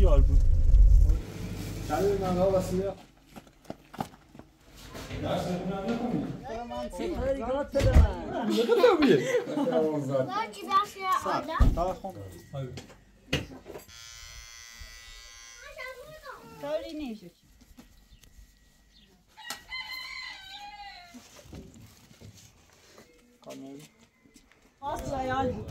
خیال بود چند من ها وسیله سفرگات بده من Pode dar a تا خون کاری نیست کامل اصلا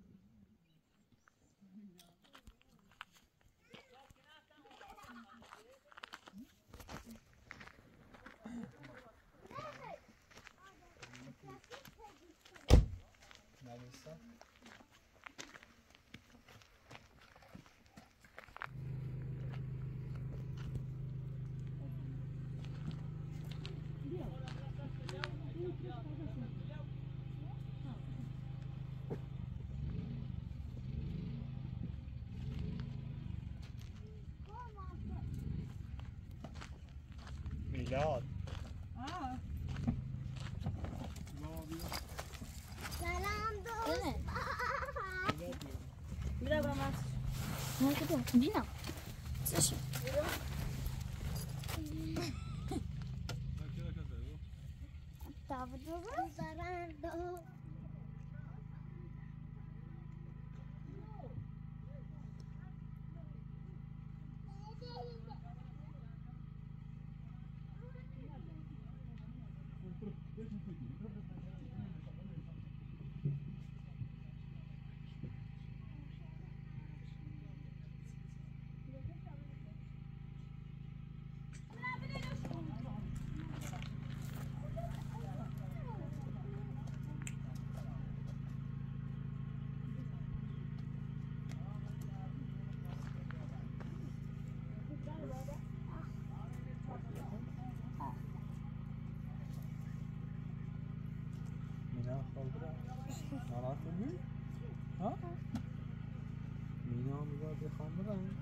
یال بود میلاد Salam dost. میره با من Dina. Tava do sarando. مینا خواب ناراحت بودی؟ ها؟ مینا میگه بخوام برم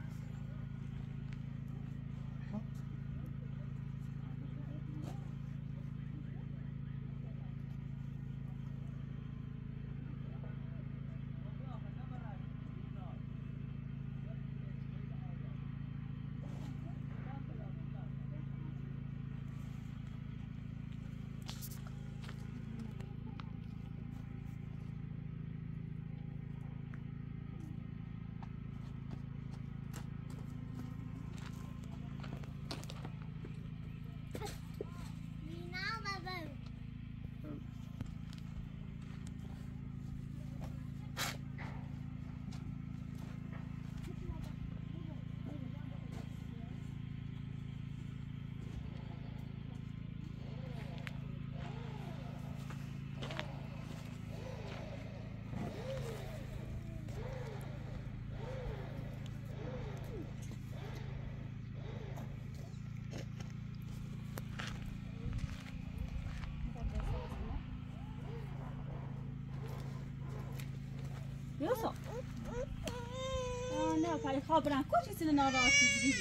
پای خواب برن کجا سینه ناراحتی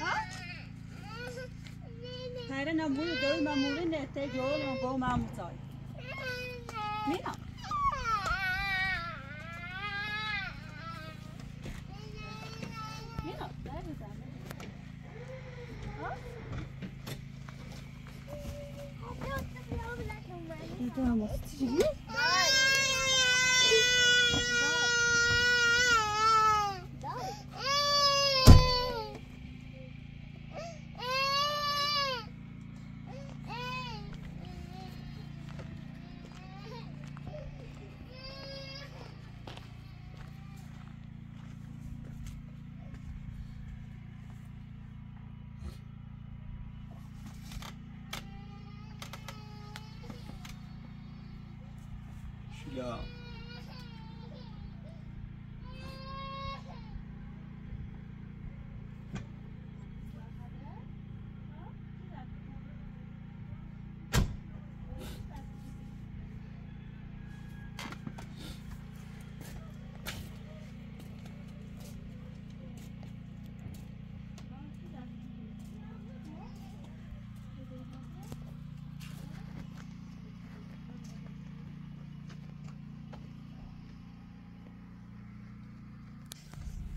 ها؟ Här är någon mor, då man mor inne till jul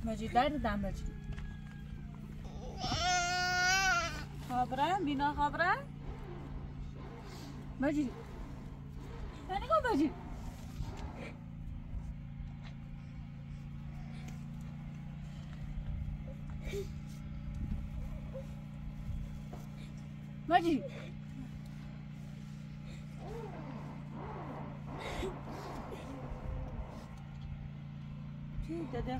مجید. دردم مجید. خبره بینا خبره مجید. نه نگاه مجید. مجید. چی؟ داده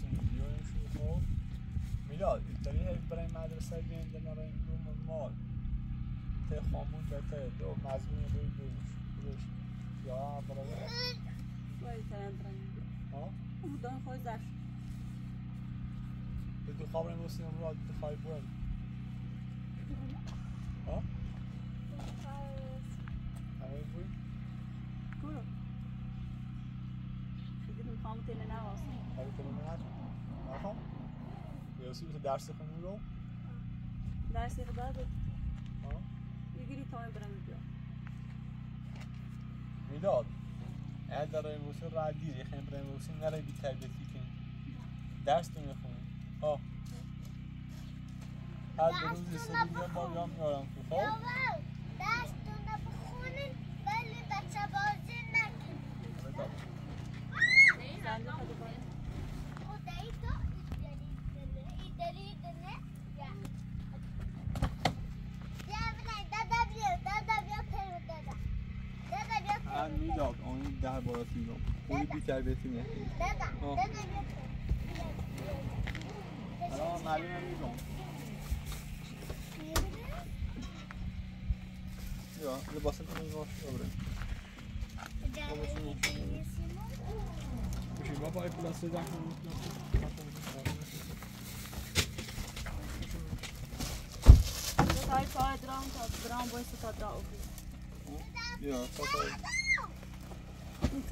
بیایم شو خب میلاد اینطوری هی برای مدرسه گنده نریم رو مال. ته خامون و ته دو مزمون روی دوش روش یا برای باید ترند رنگ. ها؟ بودن خواهی زفت به نموسیم رو تو خواهی بود ها همه بود برو دیگه می‌خوام تیله نواسم هر کنیم نه نخوام تو درس خونی رو. درسی خدا بود ها بگیری تایم برم بیا میلاد اگه در این موسیقی را دیری خیلی برای موسیقی نره بی تربیتی کنی درس تو می‌خونی. ها هر دو روز سه روز یا بار یا میارم تو. خب؟ دستونه بخونین ولی بچه بازی نکنین بذار. زنده خدا باید خدایی تو ایداری دنه یا بیا بینای دادا بیا دادا بیا پیرو دادا دادا بیا هر پیرو میلاد آن ده باراتی رو خوبی بی تربیتی نکنی دادا آه. دادا بیا پیرو الان معلومه میگم یا لباس تو نگاه دوره میشه بابا ای پلاس ده تای پای درام تا درام باید تا دا اوکی یا تا این کار میسو این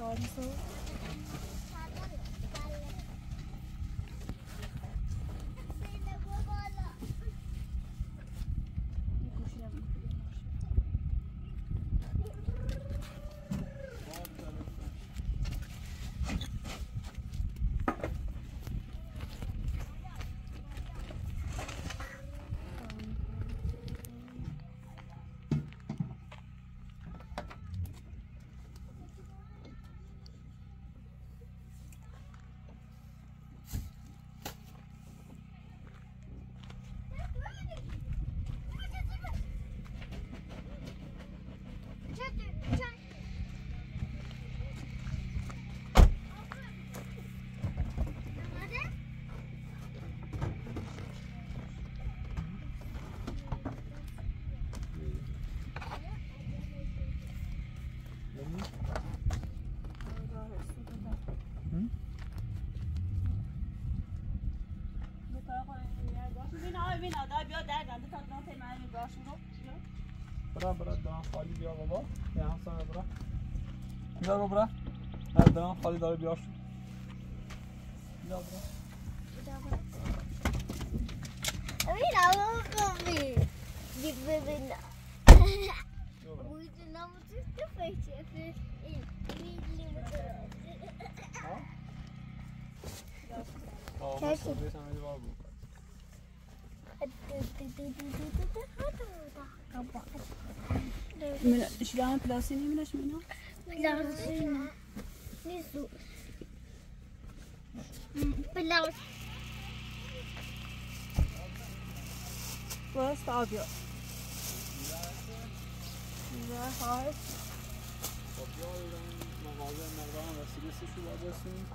برا برا دارم خالی بیا بابا. یه همسانه برا بیا برا هر دارم خالی داره بیا برا ببین اما خوبی دیگه ببین بیا برا Uyduna mı tuttu fıçı? Milli mi آه Çekil. مصابه سمیدی بار بود شلون بلاسيني منش منو؟ Plastik. Ne su? Plastik. بس آبیا های بیا این مغازه مقدار وسیله شو باید رسیم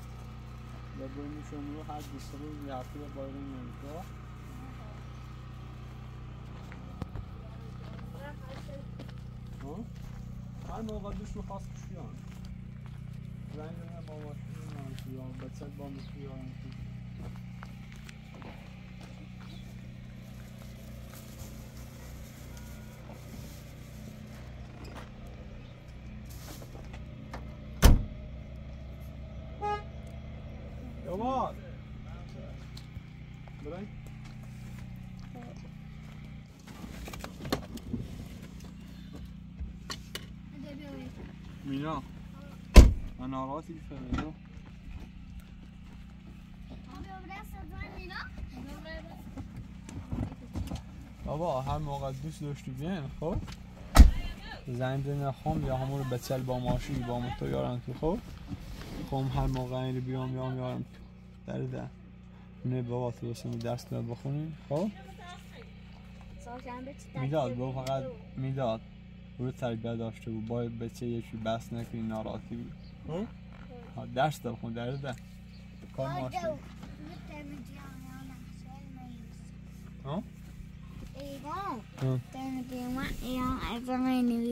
و شما رو هر بیست روز یه هفته باید بریم اونجا ها؟ هر موقع دوش رو خواست کشیان زنگ بزن با ماشین رو یا بچت با مشکی یا Yaman. Bırak. مینا من ناراحتی فهمیدم بابا هر موقع دوست داشتی بیان خب؟ زنگ بزن یا همون بچل با ماشی با موتور یارم تو خب؟ خب هر موقع این بیام بیام یارم تو. در ده نه بابا تو بسیم درس میاد بخونیم خب؟ می‌داد بابا فقط می‌داد. رو تربیت داشته بود. باید بچه یکی بس نکنی ناراحتی بود. خب درس دار بخون در ده کار ماشی ها ها.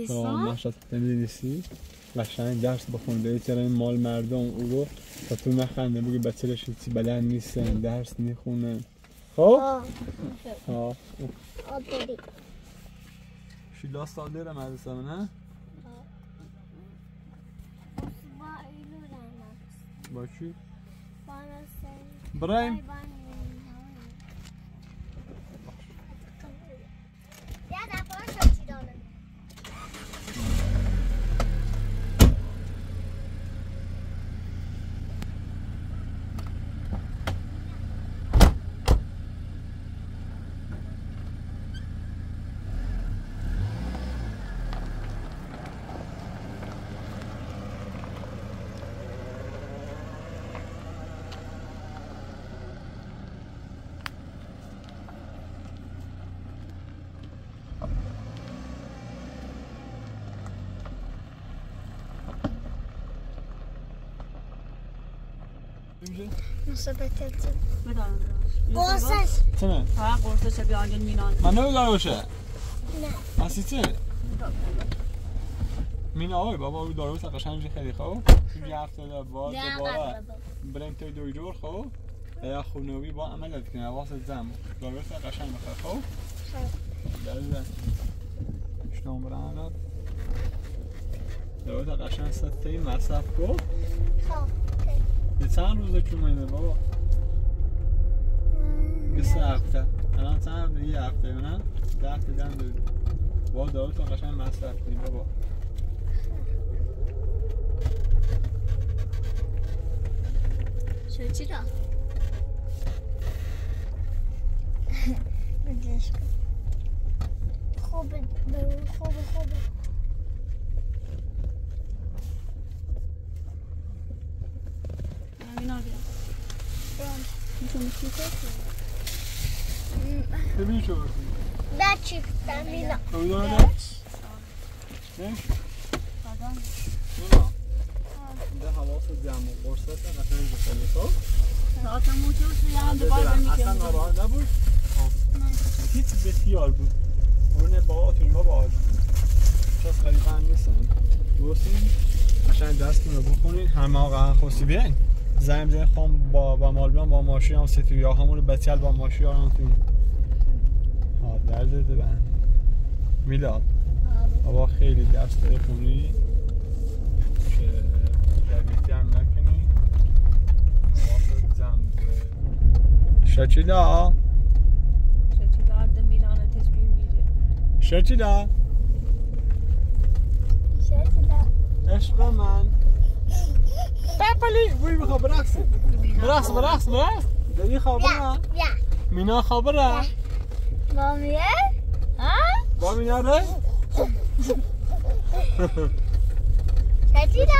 تو مشت نمی‌دونستی قشنگ درس بخون به چرا این مال مردم او رو تا تو نخنده بگی بچه چی بلد نیستن درس می‌خونن خب ها شیلا سال داره مدرسه نه با چی برایم Ya بدارم Olsaz. چنه ها قرصش من? اصلی چه مینا آقای بابا او داره بسه قشنگ خیلی خوب یه هفته در باز kadar بریم توی دکتر خوب یا خونوی با عملت کنه واسه زم داره بسه قشنگ بخواه خوب دلیل اشتام برانت داره بسه قشنگ سطحی مصرف کن. یه چند روزه که اومده بابا یه سه هفته الان چند یه هفته نه ده هفته دم داریم با داره تا قشنگ مصرف کنیم بابا Şöyle çıra. Widzisz. Choby były, choby, choby. مینان می‌تونی چی ببین شو برسی Ben çıktım yine. تو داره نه؟ نه؟ مینا ده حواست جمع و قرصت قشنگ بخوری خب ساعتم موتور سویان دوباره اصلا ناراحت نبود؟ هیچ بسیار بود. اون بابا تو بابا چاس غریبه هم نیستن. بسین قشنگ دستتون رو بخونین همه آقا خواستی بیاین. زنگ بزنی خواهم با با مال بیام با ماشین هم ستو یا همون بچل با ماشین آرام تو ها درد ده بند. میلاد. بابا خیلی درس داری خونی که جویتی هم نکنی موافق زن شچیلا Şekilde Milan'a teşbih miydi? شچیلا عشق من بپلی بوی بخواه برقص برقص برقص برقص داری خبره Ja. مینا خبره Mamiye? Ha? با مینا ره Şekila.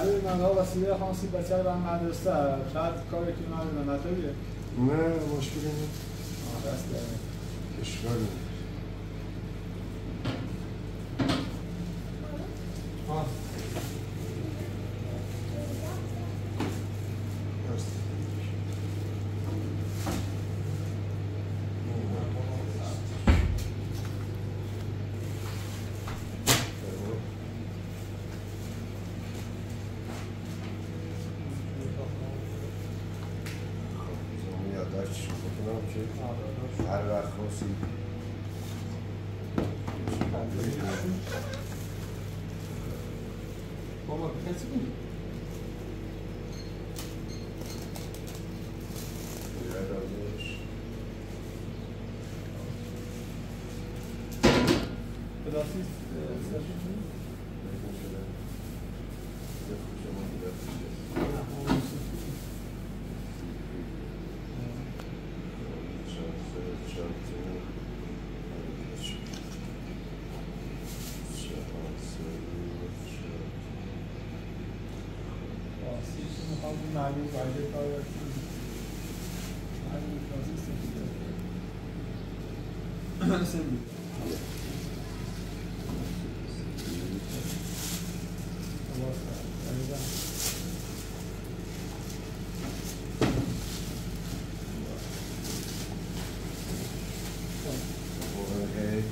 شاید من ها وسیله خانسی بچه رو هم مدرسه شاید کاری که من رو نتویه نه مشکلی نیست. دست داره اشکال نداره آه هست. خب، یادداشتش رو بکنم که هر وقت خواستی بابا کسی بود یادداشت پلاسی بکن شده. بکن شما یادداشت. شانس- شانس- معلوم برای کار معلوم کلاسی سفید سفید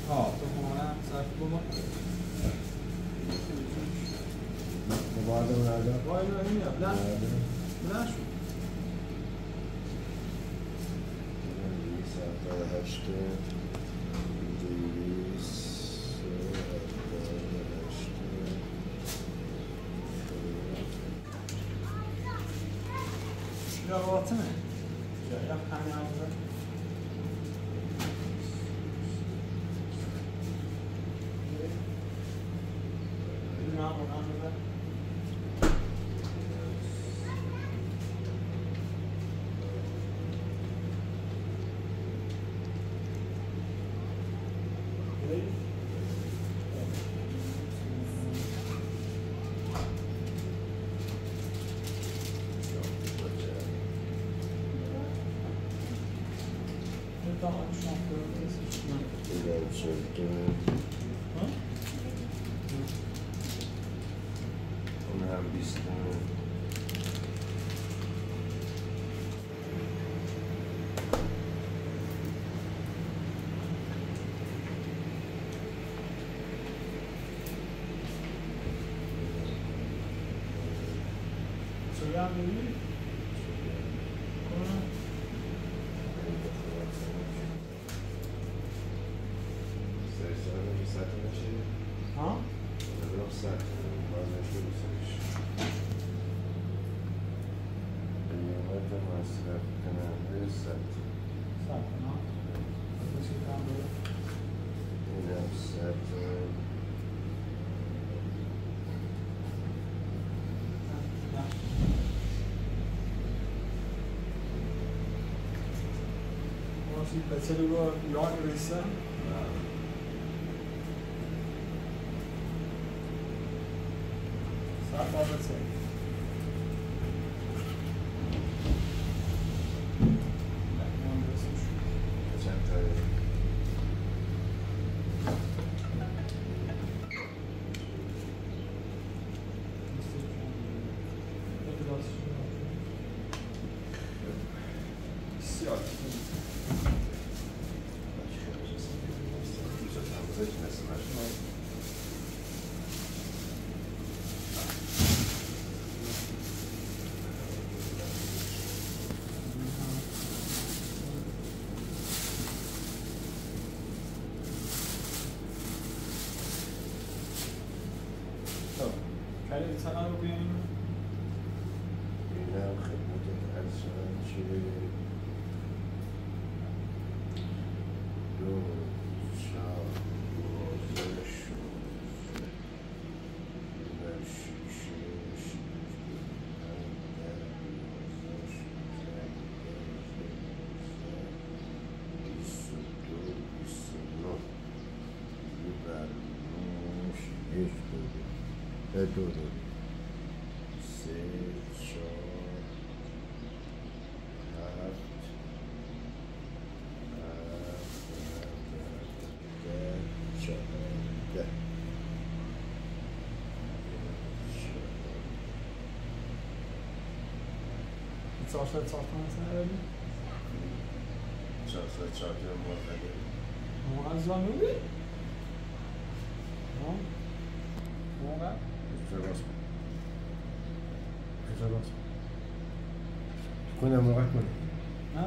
ها تو یا باطنه یا considerable non-recent چهارصد ساختمان سنه چهارصد چهارده مرتبه موقع زن بودی؟ ها؟ موقع؟ افتراس افتراس کنم موقع کنم نه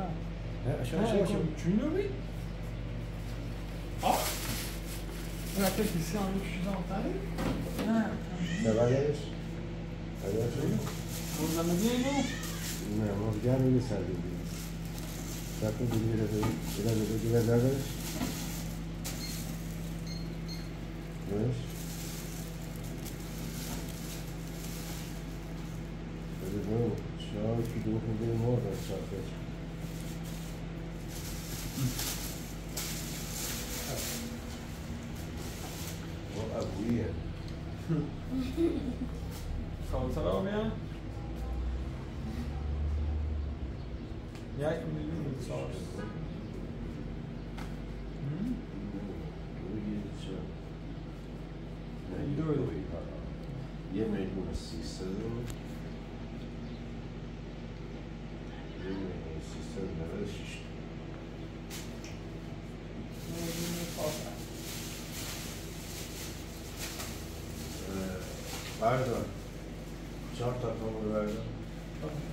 نه اشاره نه اشاره چون بودی؟ آه؟ نه فکر کسی هم یک چیز هم تایی؟ نه نبردش نبردش اون زمانی اینو؟ نه ما دیگر میگه سر دیگه سر کن دیگه بیره دیگه بیره دیگه دیگه نبردش نبردش بده برو شما که دو خونده مرد از چهارتش او ابویه سالسه را بیان؟ یک میلیون سال دوی یه میلیون و سیصد و یه میلیون و سیصد و نود و شش بردار چهار تا تامور بردار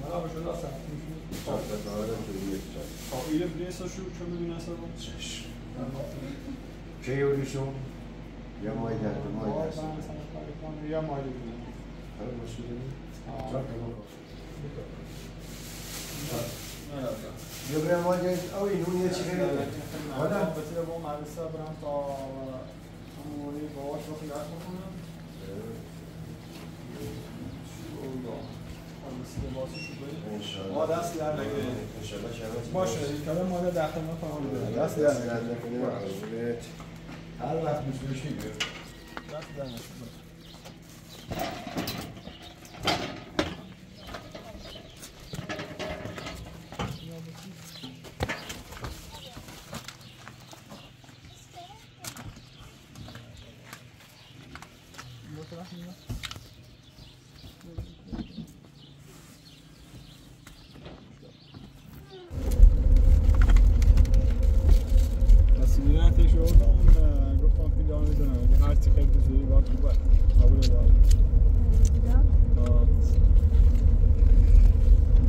مرا شده اصلا چهار تا تو یک چهار خب اینه بریسا شو چون بدون اصلا چه یوریشون یا مای در دو مای دست یا مایلی بودن ببین آه. چهار تا نه یه برای ما جای او این اون یه چی خیلی آدم بسیار با مدرسه برم تا همونی باهاش رو خیلی بکنم ما دست در باشه کلا مال در خدمت هم دست در هر وقت بیا دست در نگه آوردم اون گفتم فیلم می‌دونم هر چی خیلی دوست داری باید خوبه قبول دارم آه.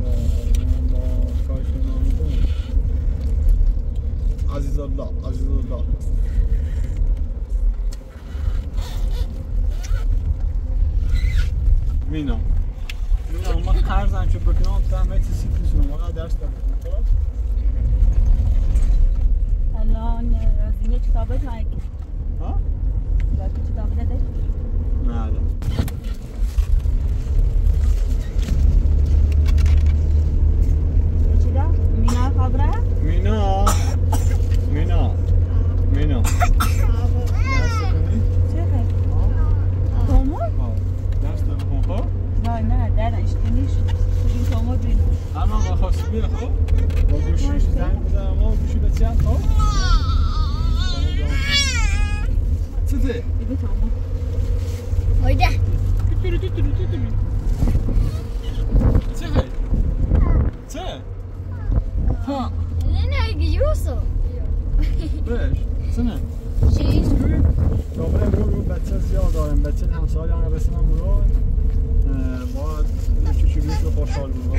نه، من با کارش نمی‌کنم. عزیز الله عزیز الله مینا مینا ما قرضم که بکنم تا همه چیزی پیشونم واقعا درس دارم خب الان از این کتاب جایی ها کتاب داده نه چیدا مینا خبره مینا مینا مینا درس کنی؟ چه خیلی تومو آه. درس دارم خب نه نه درش نیش بگیم تومو بینو اما ما خواستی بیا خب؟ با گوشیش زنگ بزنم. ما گوشی به چند خب چه ده؟ بگو تیتری تیتری چه هی؟ چه؟ ها. Ne ne gidiyorsun? بش چه نه؟ دوباره رو رو بچه زیاد دارم بچه همسایه هم هم رو باید یکی چوبیش رو خوشحال بود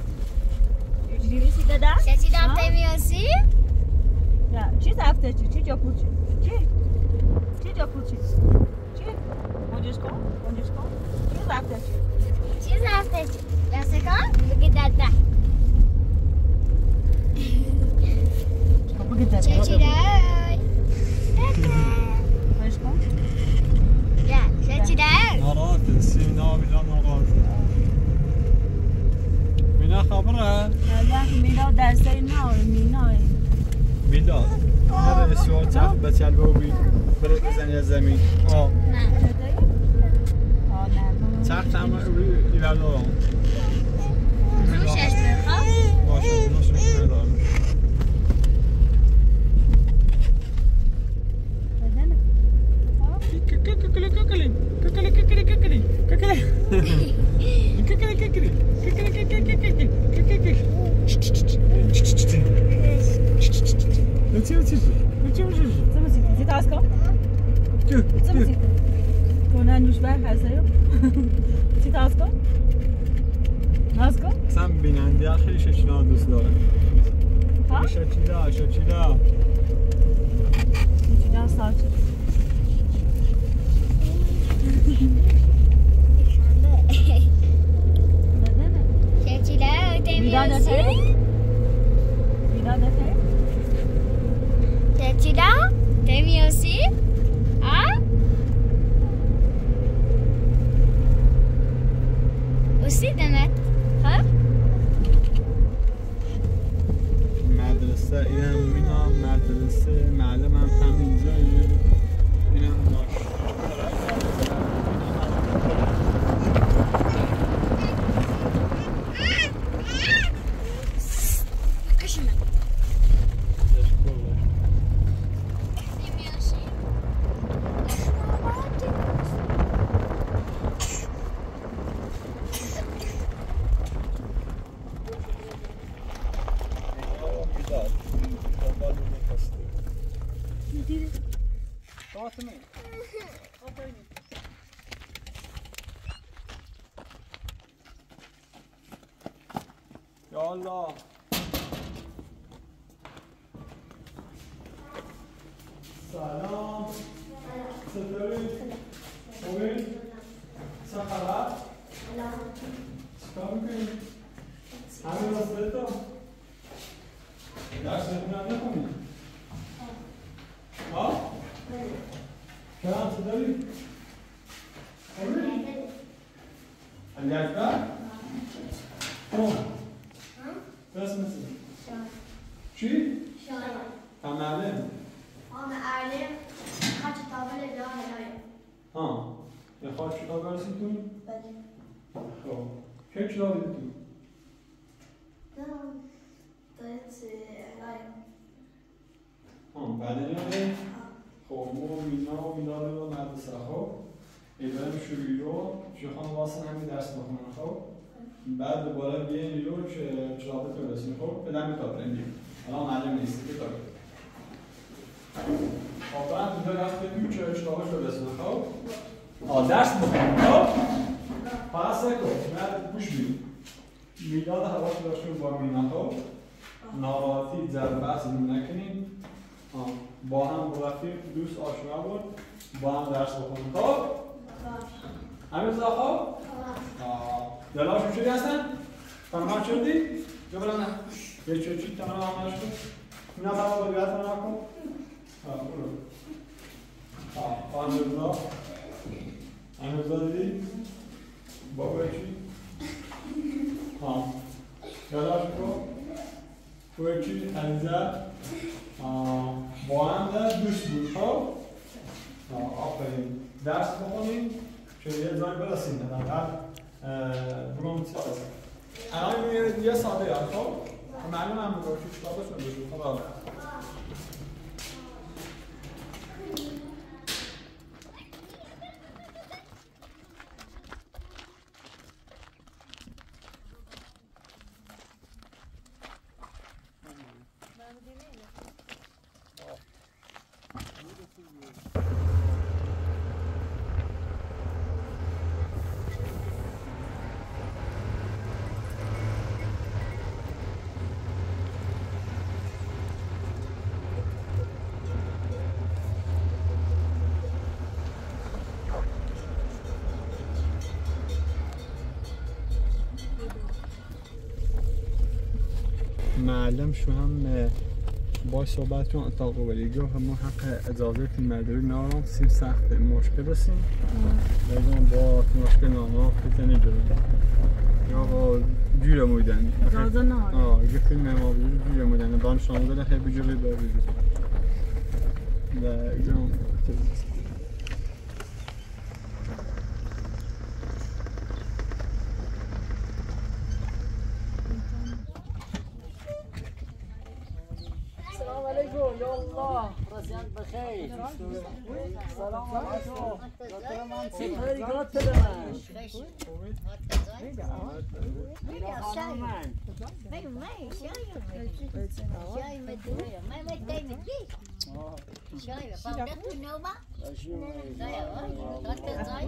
da? C'è ci dà te mio sì? Ya, çiz haftacı, çiz okulcu. Çiz. Çiz okulcu. Çiz. Boncusko, boncusko. Çiz haftacı. Çiz haftacı. Ya seka? Bugün dada. Bugün dada. Çiz çiz. Boncusko. Ya, çiz çiz. Nara, tensim, nabila, nara. Dersleri ne var? Mina Mina? هذا السؤال تحبت على البوبي برد بزني الزمین آه تحت هم روی ایوالو آم روشش می‌خواه؟ باشه روشش می‌خواه Kakali, kakali, kakali, kakali, kakali, kakali. کن ناز کن سم بیننده خیلی شکیلا دوست داره. ها؟ شکیلا چی دار ساچ Kağıt sıdalıyım. Olur mu? Ali Akta? O. Nasıl mısın? Şu? Tamamı. Ama erlerim kaç tabela daha helal. Ha. Ve kaç tabela sıktın? Bence. Kaç tabela sıktın? Tamam. Dört helal. Tamam. Ben خب ما مینا و مینا رو مدرسه خب ایبرم شروعی رو شیخان واسه همین درس بخونن خب؟ بعد دوباره بیاین رو که چراغ تو رسیم خب بدم کتاب رنگیم الان معلم نیست کتاب. خب بعد اینجا رفته تو که چراغ تو رسیم خب؟ آه درس بخونیم خب؟ فقط سکو نه گوش بید میلاد حواس داشته با مینا خب؟ ناراحتی زر بحث نکنیم. آه. با هم رفیق دوست آشنا بود با هم درس بخونیم خب همین خب آه. دلاشون شدی هستن؟ تمام شدی؟ یا برم نه یه چه چی تمام هم نشد؟ اینا تمام با بیاد تمام کن آه برو آه آنجا آنجا دیدی؟ بابا چی؟ ها یاداش کن توی چی؟ علیزه با هم در دوست بود. خب؟ آفرین. درس بخونیم که یه جایی برسیم حداقل برون. الان یه- ساده یاد خب؟ معلوم هم بود که چیکار بسون بشون خب معلم شو هم با صحبت کن اتاق ولی گفت ما حق اجازه فیلم برداری ندارم سیم سخت مشکل رسیم لازم با مشکل نامه فتنی جلو یا با جوره مویدن اجازه نه. آه فیلم ما بود جوره مویدن دانش آموزه خیلی بجوری برداری و اینجا zaya.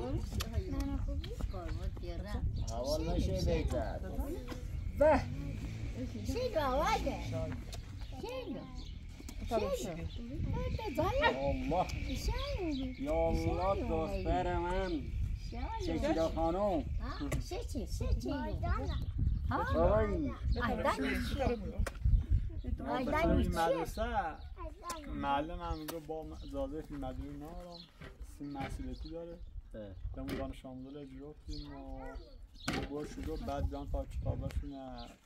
Como tira. اول. Zaya. الله. یا الله دختر من شکیلا خانم. Aydan این içiyor. مدرسه معلم هم با اجازه فیلم برداری ندارم سیم مسئولیتی داره دمون دانش آموزه اجرا و گوش شد بعد بیان تا کتابشون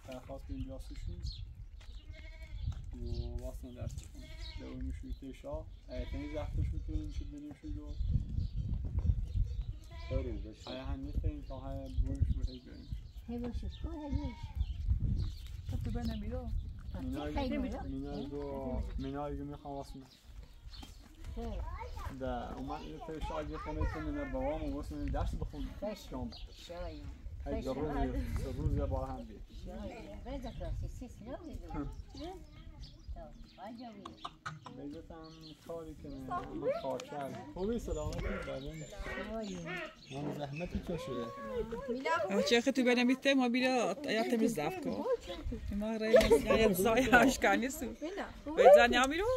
درخواست اینجاستشون و واسه درس اون می‌شوی تشا ایتنی زختشون تو این شد بریم شد و بریم بشه های هم نیستیم تا های بروش رو هی بریم Heva şükür, heva تو بنمیرو مینا خیلی مینا رو مینا دیگه می‌خوام واسه ده اومد یه تشا اگه خونه بابام و واسه درس بخونیم شام şöyle. هی دو روز سه روز با هم کشیده چه تو بنمیته ما بیرا یا تمیز زفت کن ما رای یا زای آشکانی سو بزن یا میرو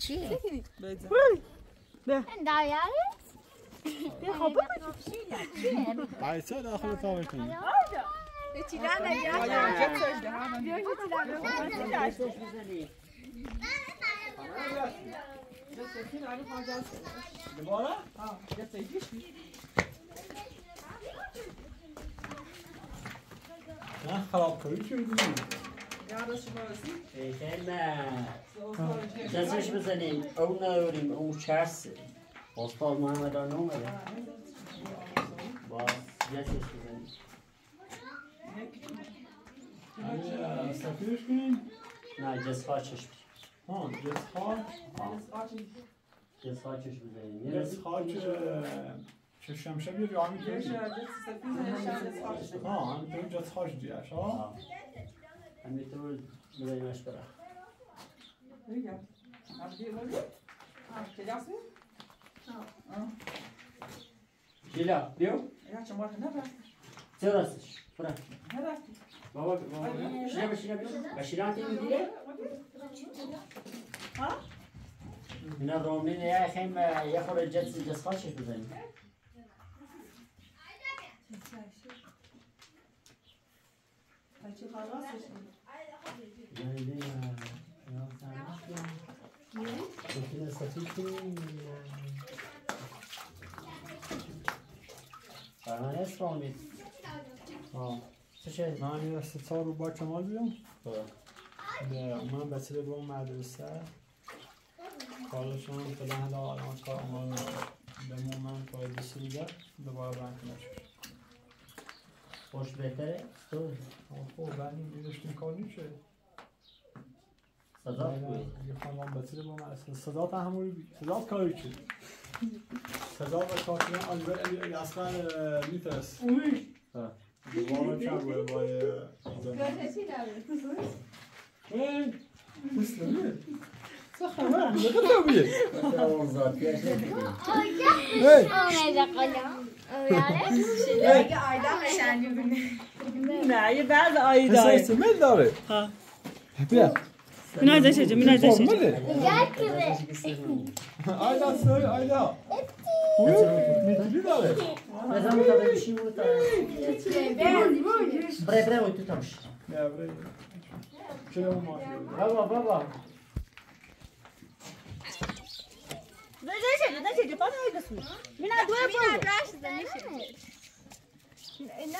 Tira. بزن Ben daha yarın. Bir hava mı? بایسا داخل تا بکنی دوباره؟ نه خراب کاری چی بودی؟ بیکر نه کسش بزنیم او نداریم او چرسه استاد محمد آن اومده باز جسش بزنی اگه سفیرش کنیم نه جس ها چش ها جس خاک جس ها چش بزنی جس خاک چشم شبیه یا همینطوری ها همینطوری جس خاک دیگرش ها همینطور بزنیمش برا. شیلا بیو. چه راستش؟ برا بابا بابا شیلا بشیلا بیو بشیلا تیم دیگه اینا رومین یا خیم یه خورده جس جس ها چش بزنی برنامه است فهمید آه چه؟ من یه دسته تا رو با کمال بیام من بسیده به اون مدرسه کارشون فعلا حالا الان کار اونها به من فایده سوزه دوباره بنک نشد خوش بهتره؟ تو خب ولی دیدشتیم کار میشه صدا خوبه یه خانم بسیده به من صدا تحمل صدا کاری چه صدا و کافیان آلبر علی اصلا میترس دوباره چند بود بای این مسلمه چه خبر دیگه تو بیه اون ذاتیش نمی‌دونی نه یه بعض آیدا حساس من داره ها بیا مینا دشه مینا دشه مله آیدا سوی آیدا می‌تونی داره بزن تا بکشیم و تا بره بره و تو تامش نه بره چرا اون ماشین بابا بابا دشه دشه پانا آیدا سو مینا دوه پانا اینا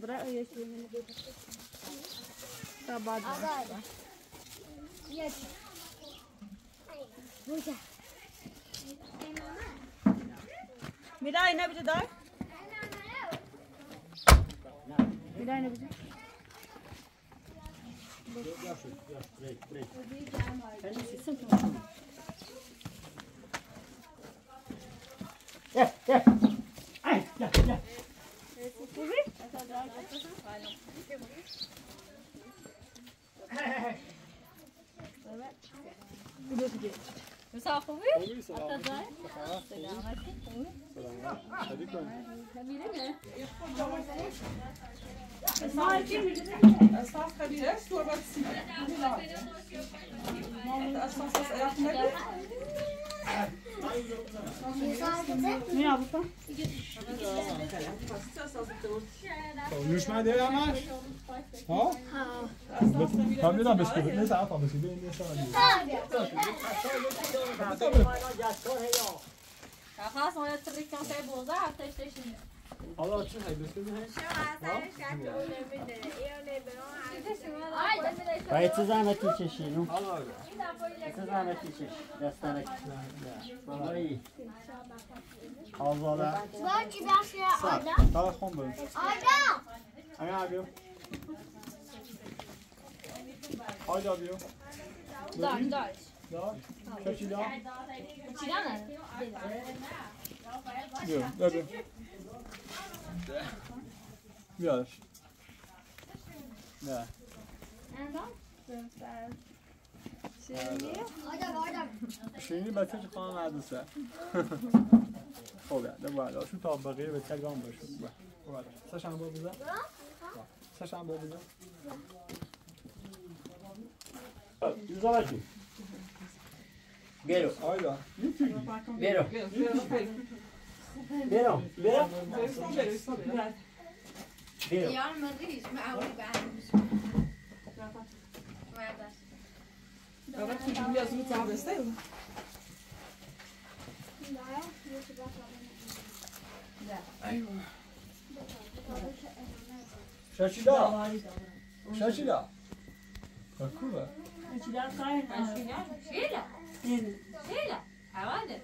بس ayda yapıyışı bir şey varsa. Ne vapas yere kadar مینا بنه بزن برای ایش مینا Sabah مینا اینا بده دار مینا اینا بده Mesela خوبی؟ خوبی سلام شدی کن Esas kabile, çorba pişirme. Mahmut esas esas ayakına gel. مینا بکن نوش من دیگه همش ها هم میدم بسکوت نه طرف هم بسکوت این خلاص ما تریک کم سه بوزه هفتش تشین حالا چی هی بسکوت باید چه زحمتی چشیدم حالا چه زحمتی چش دستانک بابایی آزاده تا خون بریم اگه بیو آیدا بیو Dar, dar. دار کشی دار Çiğdem mi? بیو بیا بیارش نه شیرینی بچه چه خواهم مدرسه خب ده باید شو تا بقیه به تلگرام باشه باید سشن بیرو آیدا میچ بیرو بیرو بیرو بیرو بیرو بیرو بیرو بیرو بیرو بیرو بیرو بیرو بیرو بیرو بیرو بیرو بیرو بیرو بیرو چیزا کاری ندارم. Sheila, این. Sheila, حواله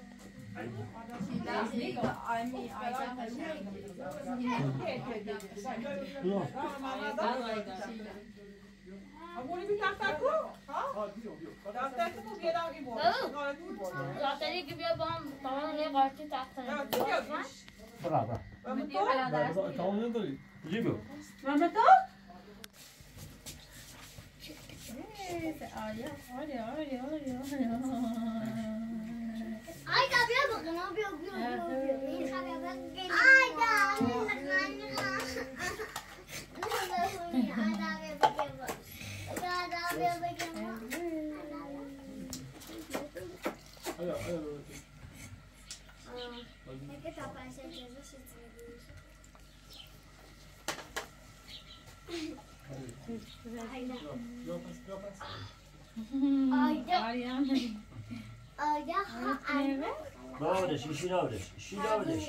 Amore bir taftaku. Ha? Taftaku بیارم این بود. غلطی بود. دختری که بیا با هم با من یه قارچی تخت نه، تو بیا توش. برا برا و تو؟ تمام نداری جیبو محمد تو؟ Ayda bia bakın abi yok yok yok yok. İyi haber bak. Ayda. آیا آیا یا پس یا پس Ayda. Ayda. راودش ایشی Ariane. Ariane. Maurus, wie Sinodus? Sinodus.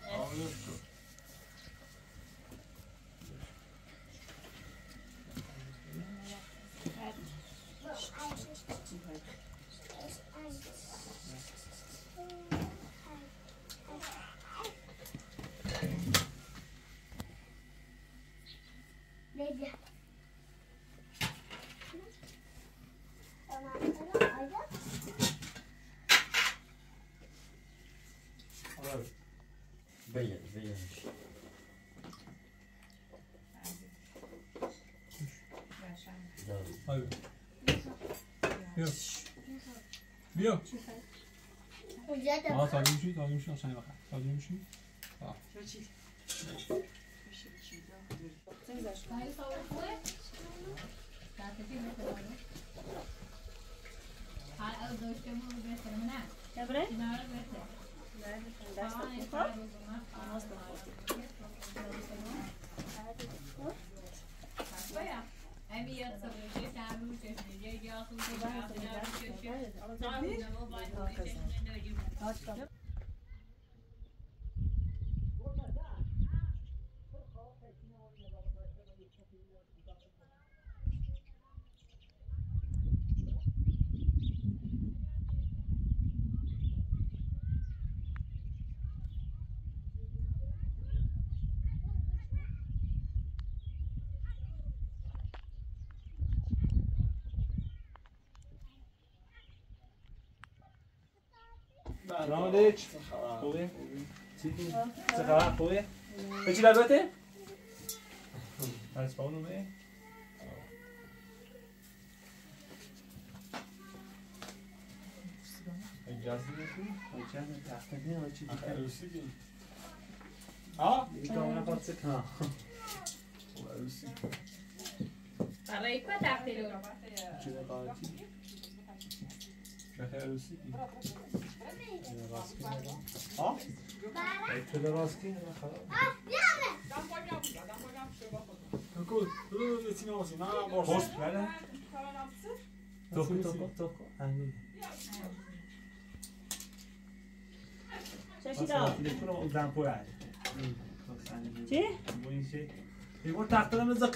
Sinodus. بیا Kuzey آه تاجی میشی تاجی میشی آسانی بخیر تاجی میشی Dobre? هم يغسل وجهك عامل وجهك ياخذ وجهك عامل وجهك هكذا رامدش خوبه چه خبر؟ خوبه به چی البته از پاونومه اجازه میدی؟ چند تخته نه چی عروسی بین ها می‌تونم نخواد ها عروسی. برای که تخته رو چی قاطی بخیر عروسی بین راست کنه ها تو راست کنه خلاص Cool. Du vet inte vad som är bort. Post eller? توکو توکو توکو همین چشیدا تلفن رو زن پر چی؟ Bu işi. Bir bu tahtalarımız da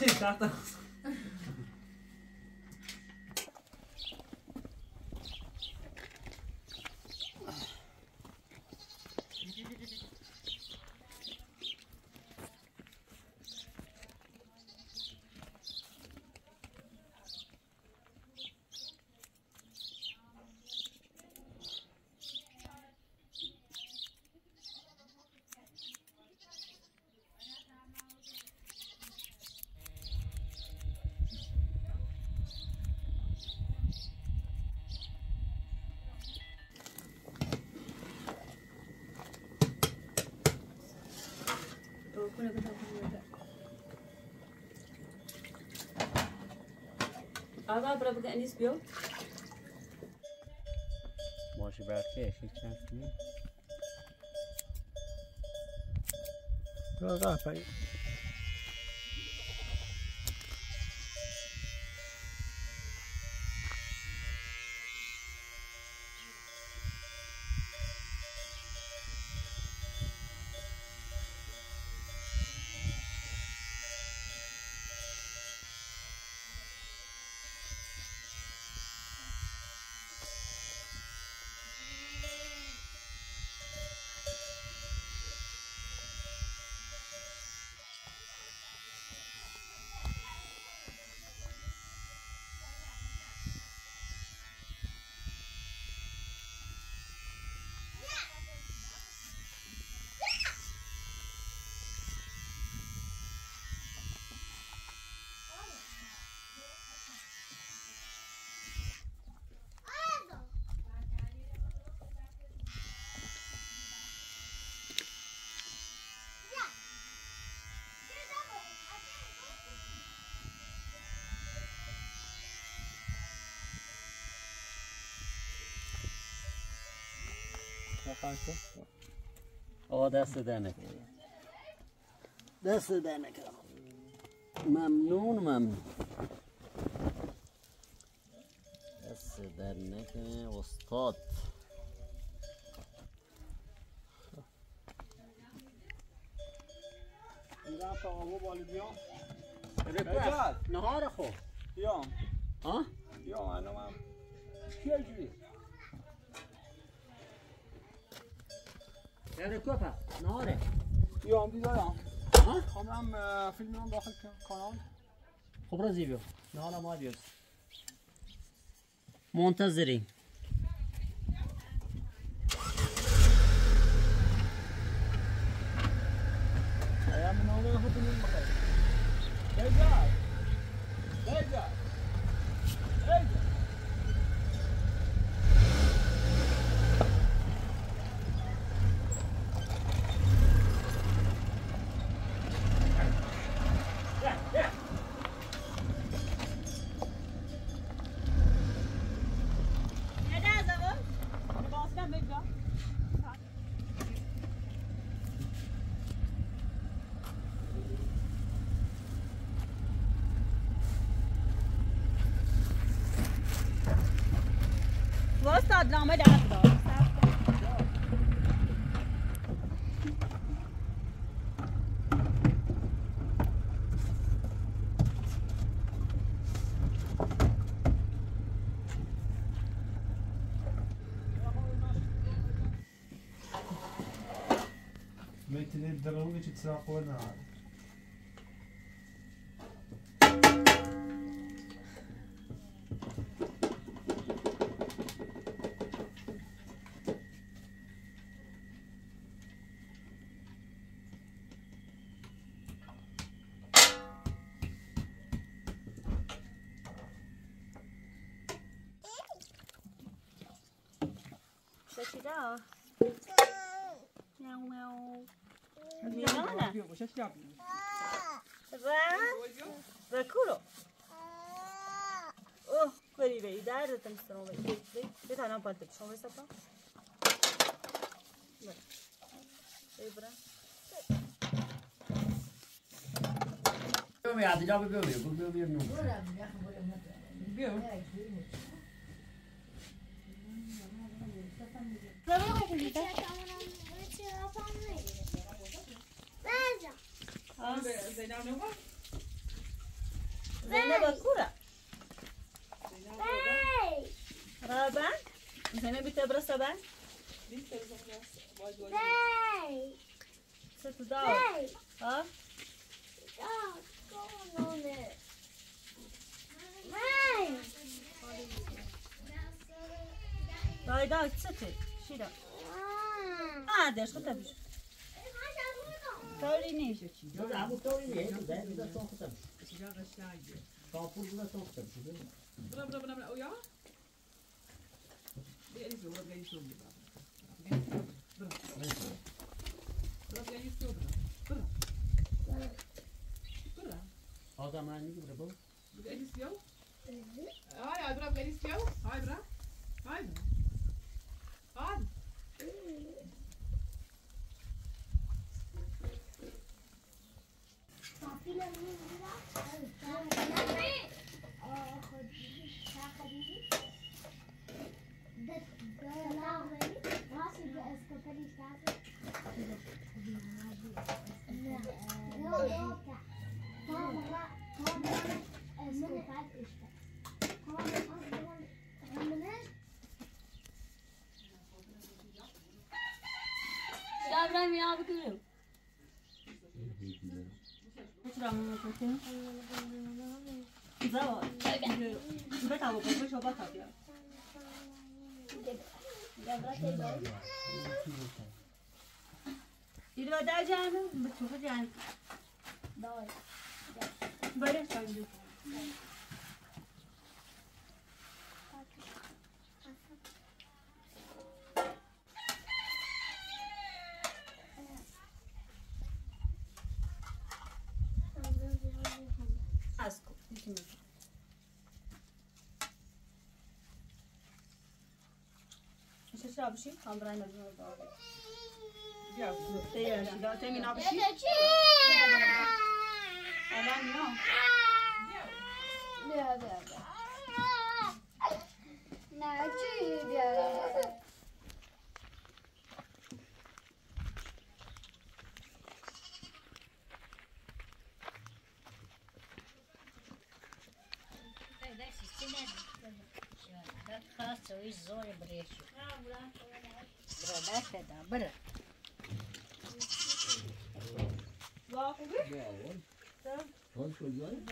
Aga berapa kan ini bio? Masih berapa? Sih cantik. Aga? Ja, där. نخواهش کن آقا دست در نکنه دست در نکنه ممنون ممنون. دست در نکنه استاد. میرم تا آقا بالی بیام. رفت نهار خو یعنی کپا نهاره. بیام دیدارم ها؟ خواهم فیلم هم داخل کانال. خب رازی بیو نهار ما بیو منتظریم. الاولاد لا ما ادري أقدر ما يتساقون عاد واسطاد نامه دست دار Metti nel drone che ci sarà poi nada. شکیدا میاو میاو میانه و و کورو اوه بری بری در دتم سرم بری بری بری بری تانا پانت شما بسا پا بری بری برا بیو می عدی جا بیو بیو بیو بیو نو زینب کورا رابن زینب بیت برسا بن ست داو ها دای دای ست شیدا آه دش nada, escuta. Taurinês. Eu dava o taurinês, eu dava Estou sua conta. Joga chave. Só Estou da sua conta. Blá, blá, Estou blá. Olha. Eles vão ganhar Estou Blá, ganhar isso. Blá. Blá. Estou a mãe, que brabo. Ganhar isso. Ai, ai, brabo, ganhar isso. Ai, brabo. Ai, brabo. Ai. Gel ben ya bakıyorum. ramona zaten. Zao, beta bu kapı şoba kapıyor. İlva da canım, bu çok can. Böyle sandım. میشه تشرب بشین خمرای مجموعه داره بیا تیار شده تمینا بشین بده چی؟ الان میام بیا بیا بیا نه چی بیا خاصة ويزور بريشو برا كده برا وا خوبی؟ حال کجایی؟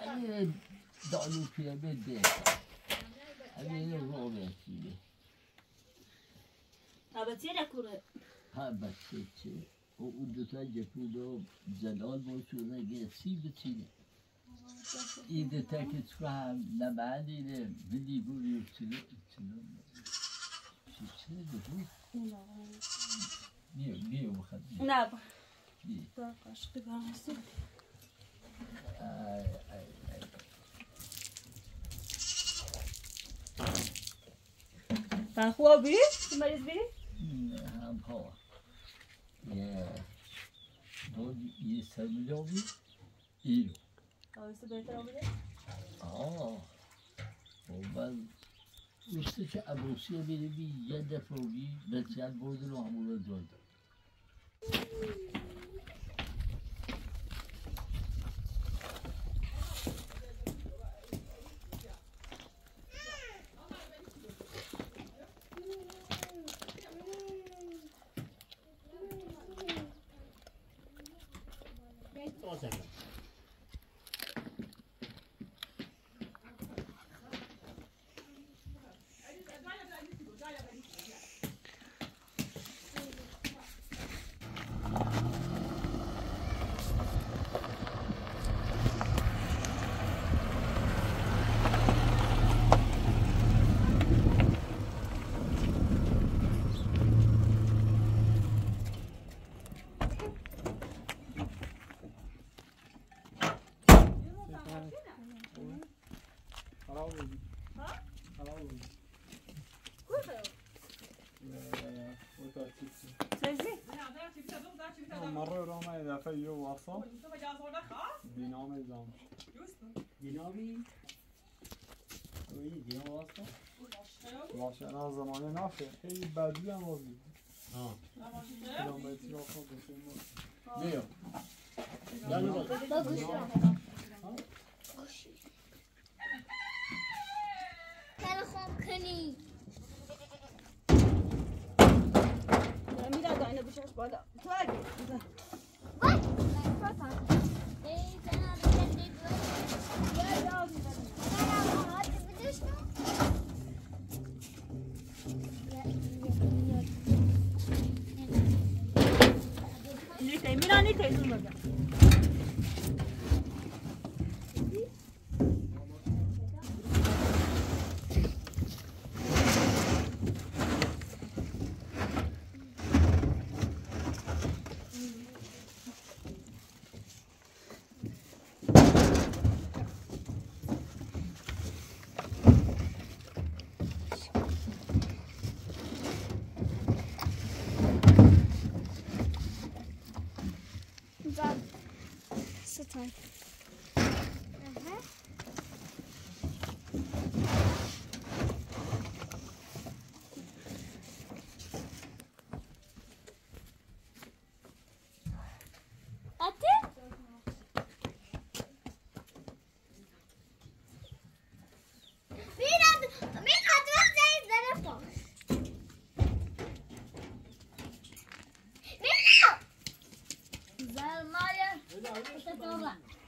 اگه دانو پیه بده اگه رو بسیده نکوره ها بسته چه و اون دوتا جپودو زلال باشونه گسی بچینه این دوتا که تو هم نمانیده بدی بوری چلو چلو چه چه دو بیو بیو بخد نه با بیو دار قاشقی برمسی آی آی Ben خوابی؟ تو مریض بی؟ هم ها یه بود یه سرمجامی اینو آویسته بهتر آبیده؟ آه و من روسته که عبوسی بیره بی یه دفعه بی بسیار بودن و همون داد خراب بودی ها؟ خراب بودی کجا؟ اوتا چیپسی سیزی؟ مرة ورا یه دفعه یه واسا بینام زام جنابی اوی دیگه واسه باشه انا خیلی بدی هم بازی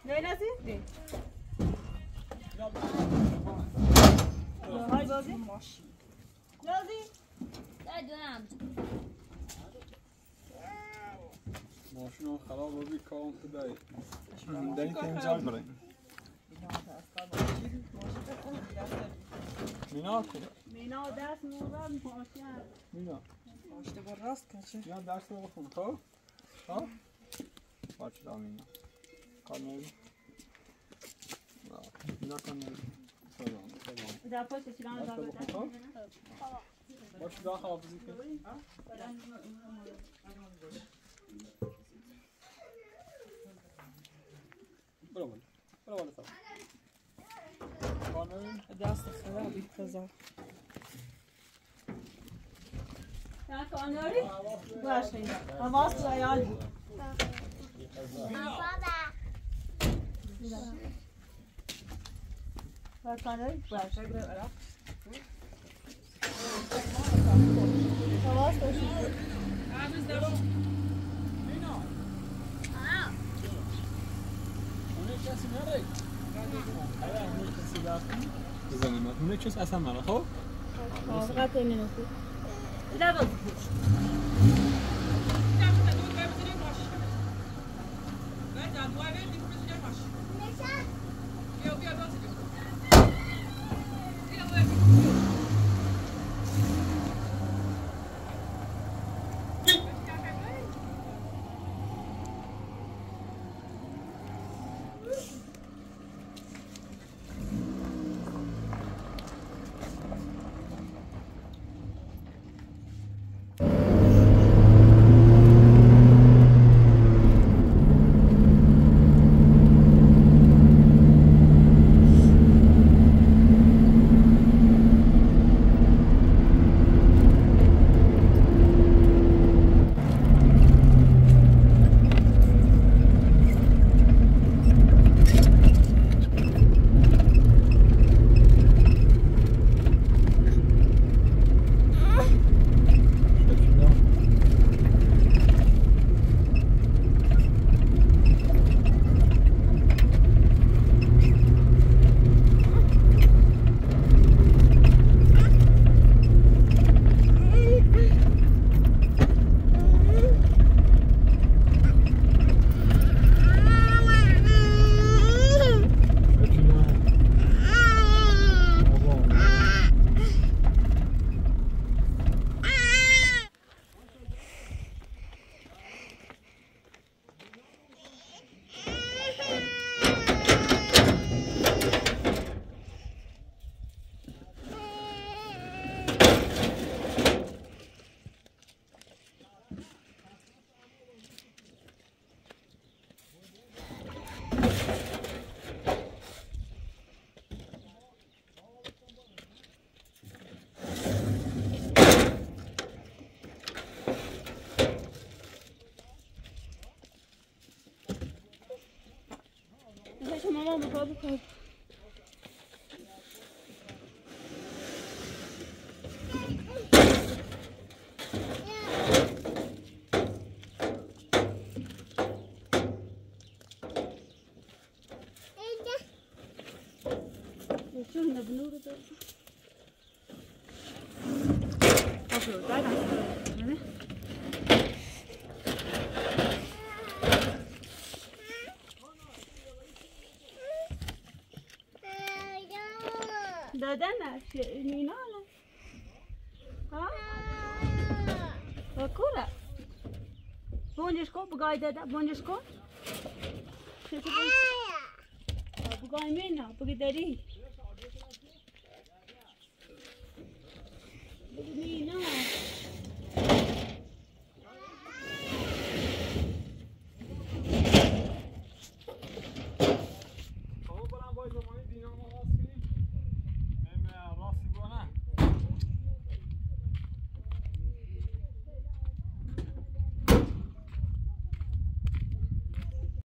نه نزی؟ های بازی؟ Hadi dönem. ماشین رو خراب بودی کام تو دایی. داری که اینجا بریم. مینا؟ کو مینا دست مورد ماشین. مینا. پاشته با راست کچه مینا درس رو بخون خب؟ خب؟ باشه دا مینا کار نبی باش دار بخور. باش دا حافظی کن برو بالا برو بالا سلام خانم دست خرابی خزا در کاناری باشه حواس تو عیال بود در کاناری باشه حواس باشه اونه کسی نره اگه اونه کسی رفتی بزنه من اونه کسی اصلا مرا خب. فقط این نکو در باز شما ما می‌خواد بکنم شو بنور ده اوكي تعال دادن نینا ها؟ کوره بونجش کن بگای دادا بونجش کن. بگای مینا